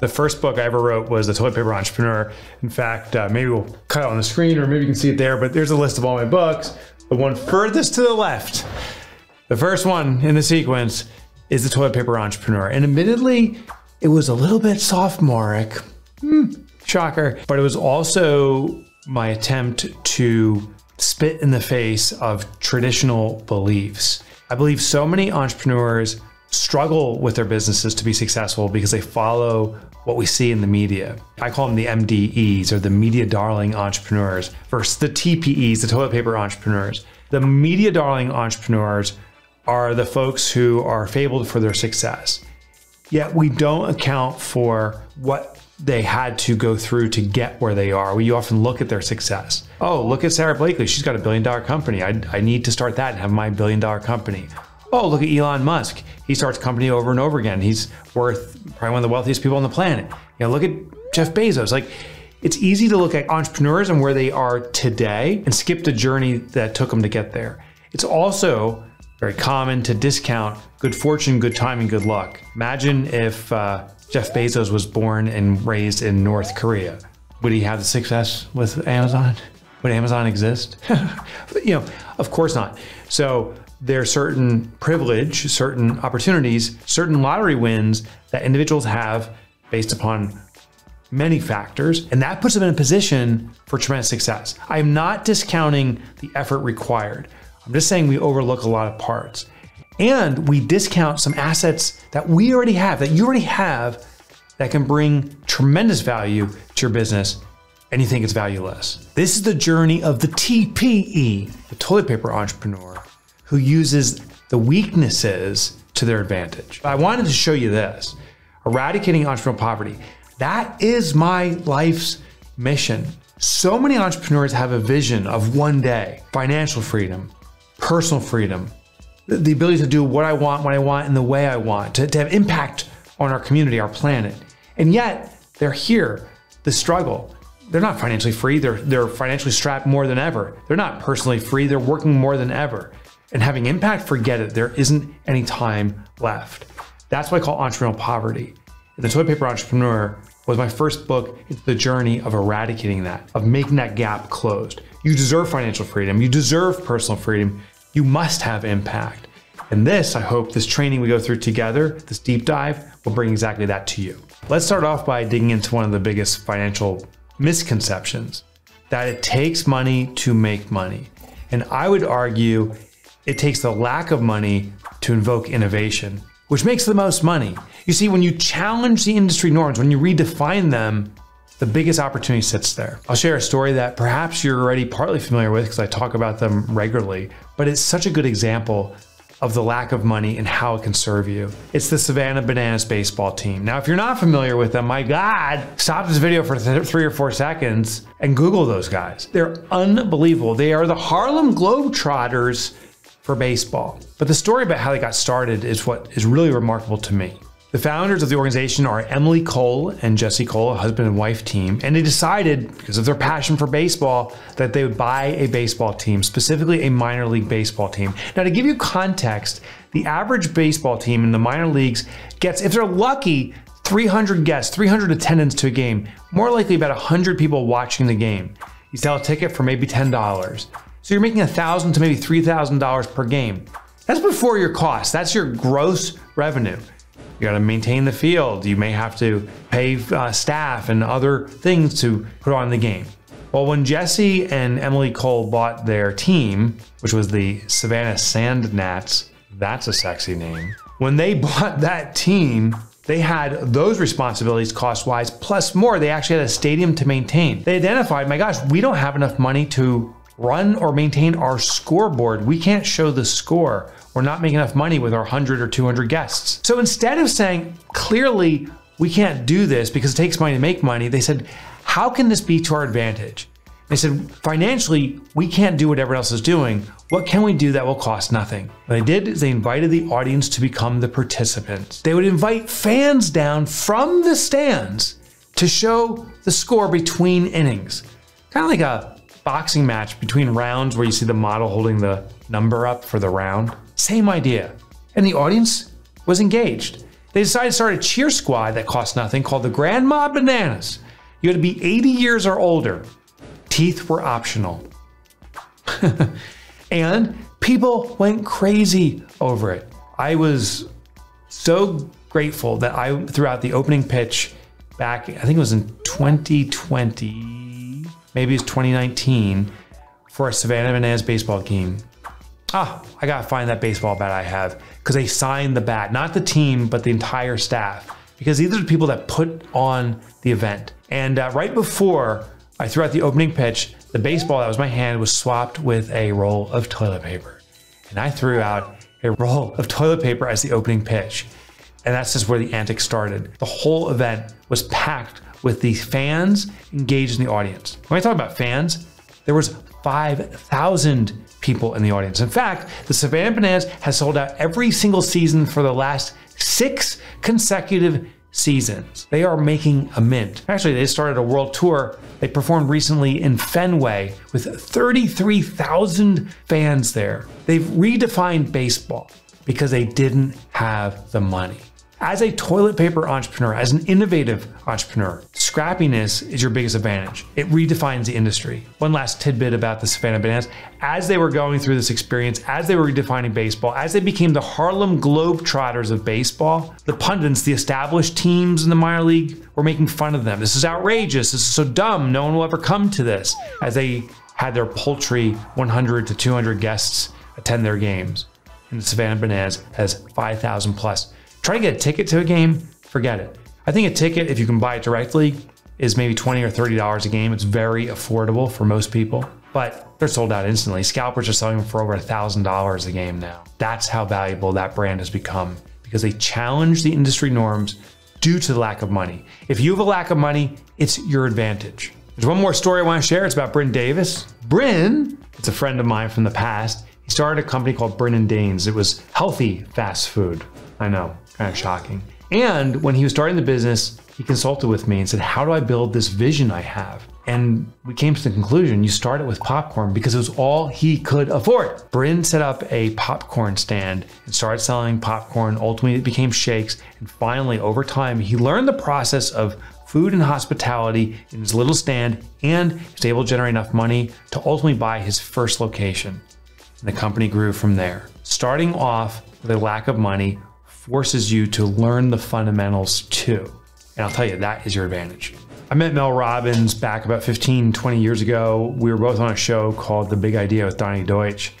The first book I ever wrote was The Toilet Paper Entrepreneur. In fact, uh, maybe we'll cut it on the screen or maybe you can see it there, but there's a list of all my books. The one furthest to the left, the first one in the sequence is The Toilet Paper Entrepreneur. And admittedly, it was a little bit sophomoric. Hmm, shocker. But it was also my attempt to spit in the face of traditional beliefs. I believe so many entrepreneurs struggle with their businesses to be successful because they follow what we see in the media. I call them the MDEs or the media darling entrepreneurs versus the TPEs, the toilet paper entrepreneurs. The media darling entrepreneurs are the folks who are fabled for their success. Yet we don't account for what they had to go through to get where they are. We often look at their success. Oh, look at Sara Blakely. She's got a billion dollar company. I, I need to start that and have my billion dollar company. Oh, look at Elon Musk. He starts company over and over again. He's worth probably one of the wealthiest people on the planet. You know, look at Jeff Bezos. Like, it's easy to look at entrepreneurs and where they are today and skip the journey that took them to get there. It's also very common to discount good fortune, good timing, and good luck. Imagine if uh, Jeff Bezos was born and raised in North Korea. Would he have the success with Amazon? Would Amazon exist? you know, of course not. So there are certain privilege, certain opportunities, certain lottery wins that individuals have based upon many factors, and that puts them in a position for tremendous success. I am not discounting the effort required. I'm just saying we overlook a lot of parts. And we discount some assets that we already have, that you already have, that can bring tremendous value to your business, and you think it's valueless. This is the journey of the TPE, the toilet paper entrepreneur, who uses the weaknesses to their advantage. I wanted to show you this eradicating entrepreneurial poverty. That is my life's mission. So many entrepreneurs have a vision of one day financial freedom, personal freedom, the ability to do what I want, when I want, in the way I want, to, to have impact on our community, our planet. And yet they're here, the struggle. They're not financially free. They're, they're financially strapped more than ever. They're not personally free. They're working more than ever. And having impact, forget it. There isn't any time left. That's what I call entrepreneurial poverty. And The Toilet Paper Entrepreneur was my first book into the journey of eradicating that, of making that gap closed. You deserve financial freedom. You deserve personal freedom. You must have impact. And this, I hope, this training we go through together, this deep dive, will bring exactly that to you. Let's start off by digging into one of the biggest financial misconceptions that it takes money to make money. And I would argue it takes the lack of money to invoke innovation, which makes the most money. You see, when you challenge the industry norms, when you redefine them, the biggest opportunity sits there. I'll share a story that perhaps you're already partly familiar with because I talk about them regularly, but it's such a good example of the lack of money and how it can serve you. It's the Savannah Bananas baseball team. Now, if you're not familiar with them, my God, stop this video for th three or four seconds and Google those guys. They're unbelievable. They are the Harlem Globetrotters for baseball. But the story about how they got started is what is really remarkable to me. The founders of the organization are Emily Cole and Jesse Cole, a husband and wife team, and they decided, because of their passion for baseball, that they would buy a baseball team, specifically a minor league baseball team. Now, to give you context, the average baseball team in the minor leagues gets, if they're lucky, 300 guests, 300 attendants to a game, more likely about 100 people watching the game. You sell a ticket for maybe $10. So you're making 1,000 to maybe $3,000 per game. That's before your costs, that's your gross revenue. You got to maintain the field. You may have to pay uh, staff and other things to put on the game. Well, when Jesse and Emily Cole bought their team, which was the Savannah Sand Gnats, that's a sexy name. When they bought that team, they had those responsibilities cost wise, plus more. They actually had a stadium to maintain. They identified, my gosh, we don't have enough money to run or maintain our scoreboard. We can't show the score we're not making enough money with our 100 or 200 guests. So instead of saying, clearly, we can't do this because it takes money to make money, they said, how can this be to our advantage? They said, financially, we can't do what everyone else is doing. What can we do that will cost nothing? What they did is they invited the audience to become the participants. They would invite fans down from the stands to show the score between innings. Kind of like a boxing match between rounds where you see the model holding the number up for the round. Same idea. And the audience was engaged. They decided to start a cheer squad that cost nothing called the Grandma Bananas. You had to be 80 years or older. Teeth were optional. and people went crazy over it. I was so grateful that I threw out the opening pitch back, I think it was in 2020, maybe it's 2019, for a Savannah Bananas baseball game. Ah, I gotta find that baseball bat I have because they signed the bat, not the team, but the entire staff. Because these are the people that put on the event. And uh, right before I threw out the opening pitch, the baseball that was my hand was swapped with a roll of toilet paper. And I threw out a roll of toilet paper as the opening pitch. And that's just where the antics started. The whole event was packed with the fans engaged in the audience. When I talk about fans, there was 5,000 people in the audience. In fact, the Savannah Bananas has sold out every single season for the last six consecutive seasons. They are making a mint. Actually, they started a world tour. They performed recently in Fenway with 33,000 fans there. They've redefined baseball because they didn't have the money. As a toilet paper entrepreneur, as an innovative entrepreneur, scrappiness is your biggest advantage. It redefines the industry. One last tidbit about the Savannah Bananas. As they were going through this experience, as they were redefining baseball, as they became the Harlem Globetrotters of baseball, the pundits, the established teams in the minor league were making fun of them. This is outrageous. This is so dumb. No one will ever come to this. As they had their paltry 100 to 200 guests attend their games. And the Savannah Bananas has 5,000 plus Try to get a ticket to a game, forget it. I think a ticket, if you can buy it directly, is maybe 20 or $30 a game. It's very affordable for most people, but they're sold out instantly. Scalpers are selling them for over $1,000 a game now. That's how valuable that brand has become because they challenge the industry norms due to the lack of money. If you have a lack of money, it's your advantage. There's one more story I want to share. It's about Bryn Davis. Bryn, it's a friend of mine from the past. He started a company called Bryn and Danes. It was healthy fast food. I know, kind of shocking. And when he was starting the business, he consulted with me and said, How do I build this vision I have? And we came to the conclusion you start it with popcorn because it was all he could afford. Bryn set up a popcorn stand and started selling popcorn. Ultimately, it became shakes. And finally, over time, he learned the process of food and hospitality in his little stand and was able to generate enough money to ultimately buy his first location. And the company grew from there. Starting off with a lack of money, forces you to learn the fundamentals too. And I'll tell you, that is your advantage. I met Mel Robbins back about 15, 20 years ago. We were both on a show called The Big Idea with Donny Deutsch.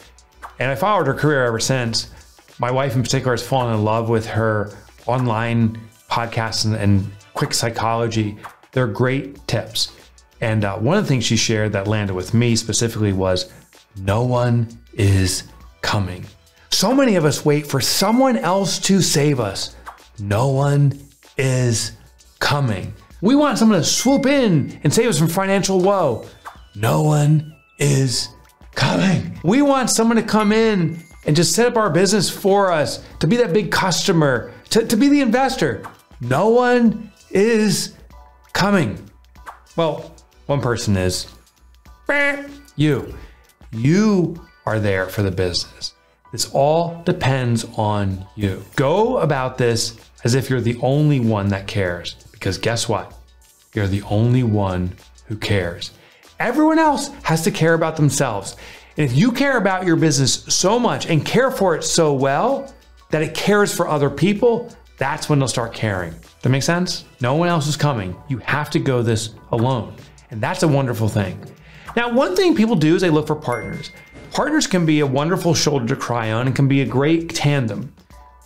And I followed her career ever since. My wife, in particular, has fallen in love with her online podcasts and, and quick psychology. They're great tips. And uh, one of the things she shared that landed with me specifically was no one is coming. So many of us wait for someone else to save us. No one is coming. We want someone to swoop in and save us from financial woe. No one is coming. We want someone to come in and just set up our business for us, to be that big customer, to, to be the investor. No one is coming. Well, one person is. You. You are there for the business. This all depends on you. Go about this as if you're the only one that cares, because guess what? You're the only one who cares. Everyone else has to care about themselves. And if you care about your business so much and care for it so well that it cares for other people, that's when they'll start caring. That makes sense? No one else is coming. You have to go this alone. And that's a wonderful thing. Now, one thing people do is they look for partners. Partners can be a wonderful shoulder to cry on and can be a great tandem,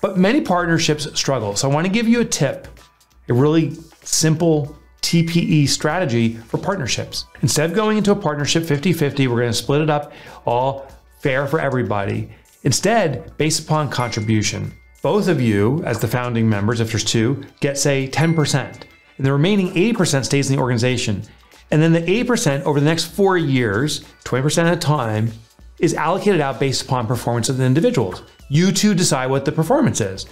but many partnerships struggle. So I want to give you a tip, a really simple TPE strategy for partnerships. Instead of going into a partnership 50 50, we're going to split it up all fair for everybody. Instead, based upon contribution, both of you, as the founding members, if there's two, get say 10%, and the remaining 80% stays in the organization. And then the 80% over the next four years, 20% at a time, is allocated out based upon performance of the individuals. You two decide what the performance is.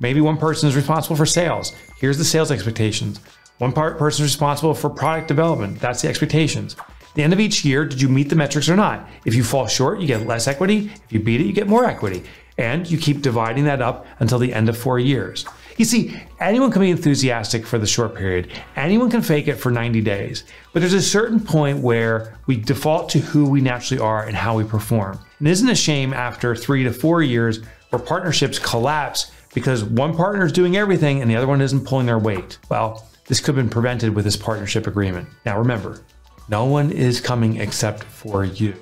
Maybe one person is responsible for sales. Here's the sales expectations. One part person is responsible for product development. That's the expectations. At the end of each year, did you meet the metrics or not? If you fall short, you get less equity. If you beat it, you get more equity. And you keep dividing that up until the end of four years. You see, anyone can be enthusiastic for the short period, anyone can fake it for 90 days, but there's a certain point where we default to who we naturally are and how we perform. And isn't a shame after three to four years where partnerships collapse because one partner is doing everything and the other one isn't pulling their weight? Well, this could have been prevented with this partnership agreement. Now remember, no one is coming except for you.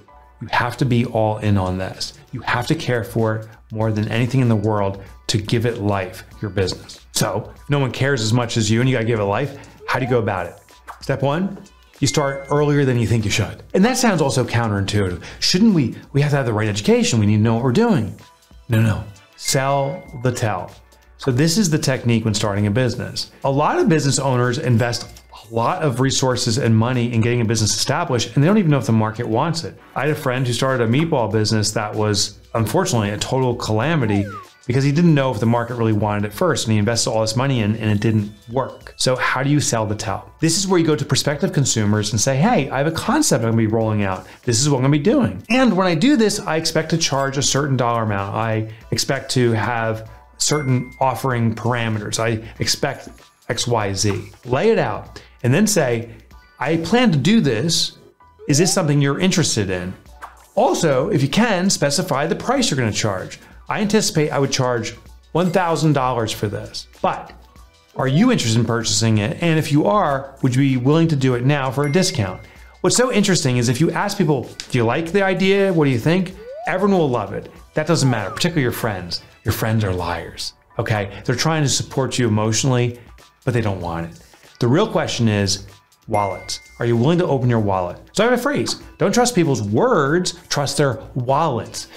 You have to be all in on this. You have to care for it more than anything in the world to give it life, your business. So, if no one cares as much as you and you gotta give it life, how do you go about it? Step one, you start earlier than you think you should. And that sounds also counterintuitive. Shouldn't we? We have to have the right education. We need to know what we're doing. No, no. Sell the tell. So, this is the technique when starting a business. A lot of business owners invest lot of resources and money in getting a business established, and they don't even know if the market wants it. I had a friend who started a meatball business that was unfortunately a total calamity because he didn't know if the market really wanted it first and he invested all this money in and it didn't work. So, how do you sell the tell? This is where you go to prospective consumers and say, Hey, I have a concept I'm gonna be rolling out. This is what I'm gonna be doing. And when I do this, I expect to charge a certain dollar amount. I expect to have certain offering parameters. I expect XYZ. Lay it out and then say, I plan to do this. Is this something you're interested in? Also, if you can, specify the price you're going to charge. I anticipate I would charge $1,000 for this, but are you interested in purchasing it? And if you are, would you be willing to do it now for a discount? What's so interesting is if you ask people, do you like the idea? What do you think? Everyone will love it. That doesn't matter, particularly your friends. Your friends are liars, okay? They're trying to support you emotionally, but they don't want it. The real question is wallets. Are you willing to open your wallet? So I have a phrase don't trust people's words, trust their wallets.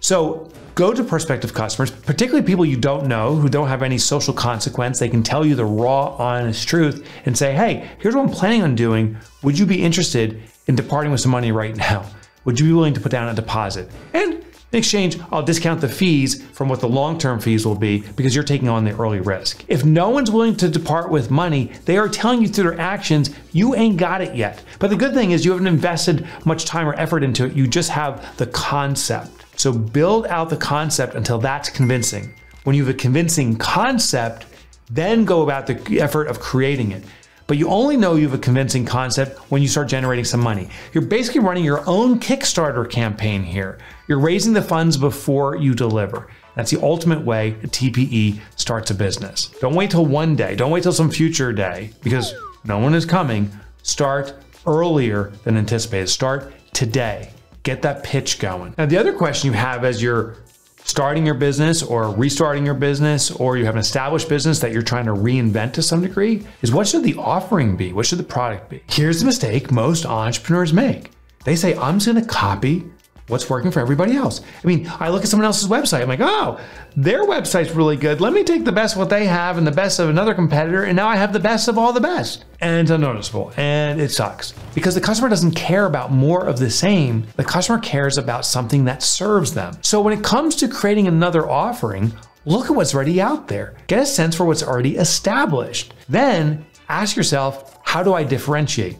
So go to prospective customers, particularly people you don't know who don't have any social consequence. They can tell you the raw, honest truth and say, hey, here's what I'm planning on doing. Would you be interested in departing with some money right now? Would you be willing to put down a deposit? And in exchange, I'll discount the fees from what the long term fees will be because you're taking on the early risk. If no one's willing to depart with money, they are telling you through their actions, you ain't got it yet. But the good thing is, you haven't invested much time or effort into it, you just have the concept. So build out the concept until that's convincing. When you have a convincing concept, then go about the effort of creating it. But you only know you have a convincing concept when you start generating some money. You're basically running your own Kickstarter campaign here. You're raising the funds before you deliver. That's the ultimate way a TPE starts a business. Don't wait till one day. Don't wait till some future day because no one is coming. Start earlier than anticipated. Start today. Get that pitch going. Now, the other question you have as you're starting your business or restarting your business or you have an established business that you're trying to reinvent to some degree is what should the offering be? What should the product be? Here's the mistake most entrepreneurs make. They say, I'm just gonna copy what's working for everybody else. I mean, I look at someone else's website, I'm like, oh, their website's really good. Let me take the best of what they have and the best of another competitor, and now I have the best of all the best. And it's unnoticeable, and it sucks. Because the customer doesn't care about more of the same, the customer cares about something that serves them. So when it comes to creating another offering, look at what's already out there. Get a sense for what's already established. Then ask yourself, how do I differentiate?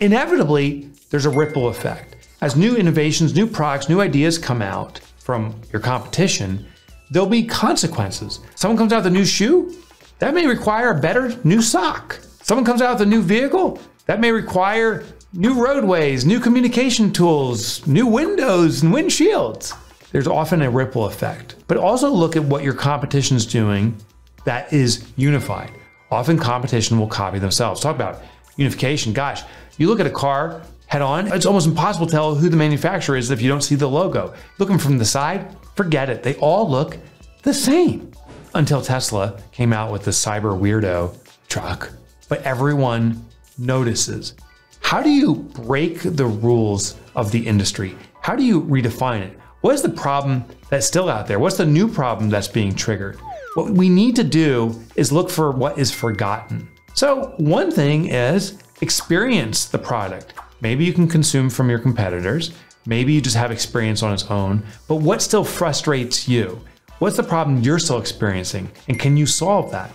Inevitably, there's a ripple effect as new innovations, new products, new ideas come out from your competition, there'll be consequences. Someone comes out with a new shoe, that may require a better new sock. Someone comes out with a new vehicle, that may require new roadways, new communication tools, new windows and windshields. There's often a ripple effect. But also look at what your competition is doing that is unified. Often competition will copy themselves. Talk about unification. Gosh, you look at a car head on, it's almost impossible to tell who the manufacturer is if you don't see the logo. Looking from the side, forget it. They all look the same until Tesla came out with the cyber weirdo truck. But everyone notices. How do you break the rules of the industry? How do you redefine it? What is the problem that's still out there? What's the new problem that's being triggered? What we need to do is look for what is forgotten. So, one thing is experience the product. Maybe you can consume from your competitors. Maybe you just have experience on its own. But what still frustrates you? What's the problem you're still experiencing? And can you solve that?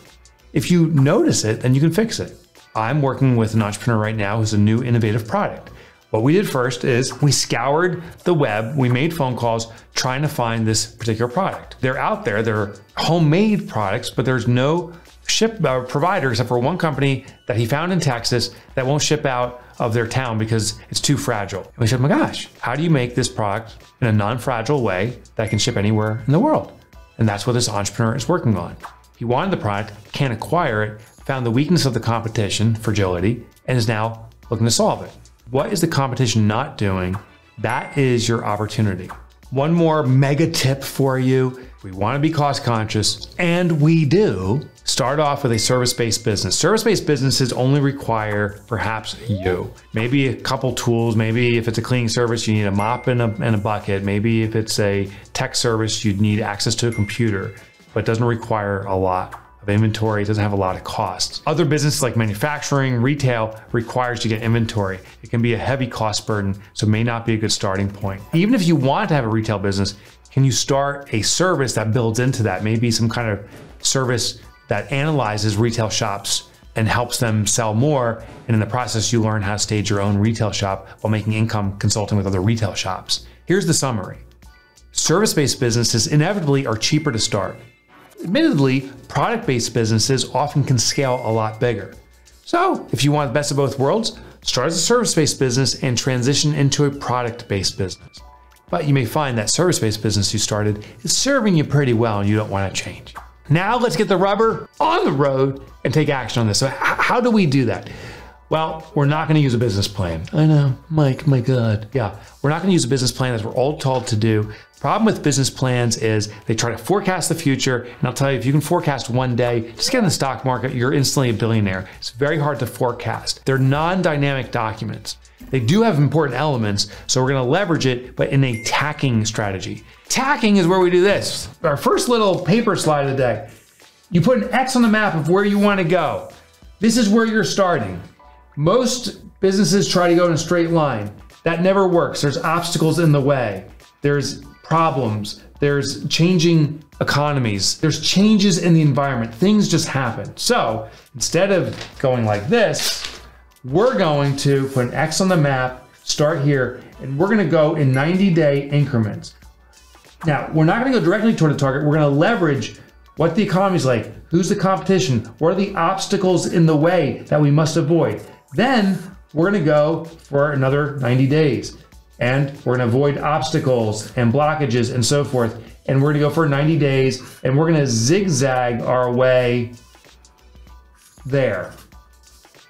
If you notice it, then you can fix it. I'm working with an entrepreneur right now who's a new innovative product. What we did first is we scoured the web, we made phone calls trying to find this particular product. They're out there, they're homemade products, but there's no ship uh, provider except for one company that he found in Texas that won't ship out of their town because it's too fragile. And we said, oh my gosh, how do you make this product in a non-fragile way that can ship anywhere in the world? And that's what this entrepreneur is working on. He wanted the product, can't acquire it, found the weakness of the competition, fragility, and is now looking to solve it. What is the competition not doing? That is your opportunity. One more mega tip for you. We want to be cost conscious, and we do. Start off with a service based business. Service based businesses only require perhaps you. Maybe a couple tools. Maybe if it's a cleaning service, you need a mop and a, and a bucket. Maybe if it's a tech service, you'd need access to a computer, but doesn't require a lot of inventory. It doesn't have a lot of costs. Other businesses like manufacturing, retail requires you to get inventory. It can be a heavy cost burden, so may not be a good starting point. Even if you want to have a retail business, can you start a service that builds into that? Maybe some kind of service that analyzes retail shops and helps them sell more. And in the process, you learn how to stage your own retail shop while making income consulting with other retail shops. Here's the summary. Service-based businesses inevitably are cheaper to start. Admittedly, product based businesses often can scale a lot bigger. So, if you want the best of both worlds, start as a service based business and transition into a product based business. But you may find that service based business you started is serving you pretty well and you don't want to change. Now, let's get the rubber on the road and take action on this. So, how do we do that? Well, we're not going to use a business plan. I know, Mike, my God. Yeah, we're not going to use a business plan as we're all told to do. Problem with business plans is they try to forecast the future. And I'll tell you, if you can forecast one day, just get in the stock market, you're instantly a billionaire. It's very hard to forecast. They're non dynamic documents. They do have important elements, so we're going to leverage it, but in a tacking strategy. Tacking is where we do this. Our first little paper slide of the day. You put an X on the map of where you want to go. This is where you're starting. Most businesses try to go in a straight line. That never works. There's obstacles in the way. There's problems. There's changing economies. There's changes in the environment. Things just happen. So instead of going like this, we're going to put an X on the map, start here, and we're going to go in 90 day increments. Now, we're not going to go directly toward the target. We're going to leverage what the economy is like, who's the competition, what are the obstacles in the way that we must avoid. Then we're going to go for another 90 days and we're going to avoid obstacles and blockages and so forth. And we're going to go for 90 days and we're going to zigzag our way there.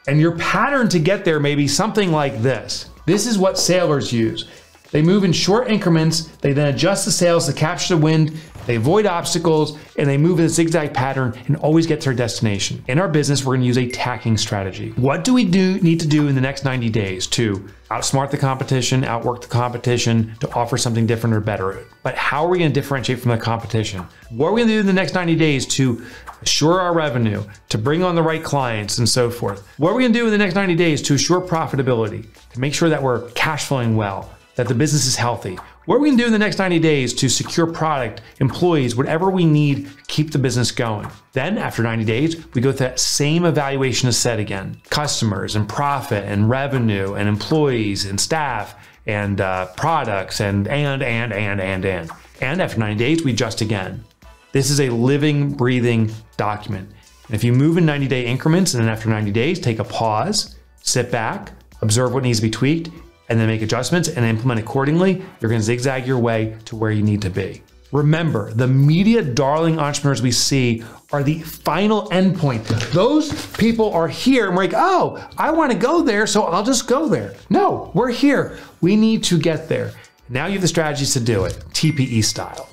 And your pattern to get there may be something like this. This is what sailors use. They move in short increments, they then adjust the sails to capture the wind, they avoid obstacles, and they move in a zigzag pattern and always get to their destination. In our business, we're gonna use a tacking strategy. What do we do need to do in the next 90 days to outsmart the competition, outwork the competition, to offer something different or better? But how are we gonna differentiate from the competition? What are we gonna do in the next 90 days to assure our revenue, to bring on the right clients, and so forth? What are we gonna do in the next 90 days to assure profitability, to make sure that we're cash flowing well? that the business is healthy. What are we gonna do in the next 90 days to secure product, employees, whatever we need, to keep the business going? Then after 90 days, we go through that same evaluation set again. Customers and profit and revenue and employees and staff and uh, products and, and, and, and, and, and. And after 90 days, we adjust again. This is a living, breathing document. And if you move in 90 day increments and then after 90 days, take a pause, sit back, observe what needs to be tweaked, and then make adjustments and implement accordingly, you're gonna zigzag your way to where you need to be. Remember, the media darling entrepreneurs we see are the final endpoint. Those people are here and we're like, oh, I wanna go there, so I'll just go there. No, we're here. We need to get there. Now you have the strategies to do it, TPE style.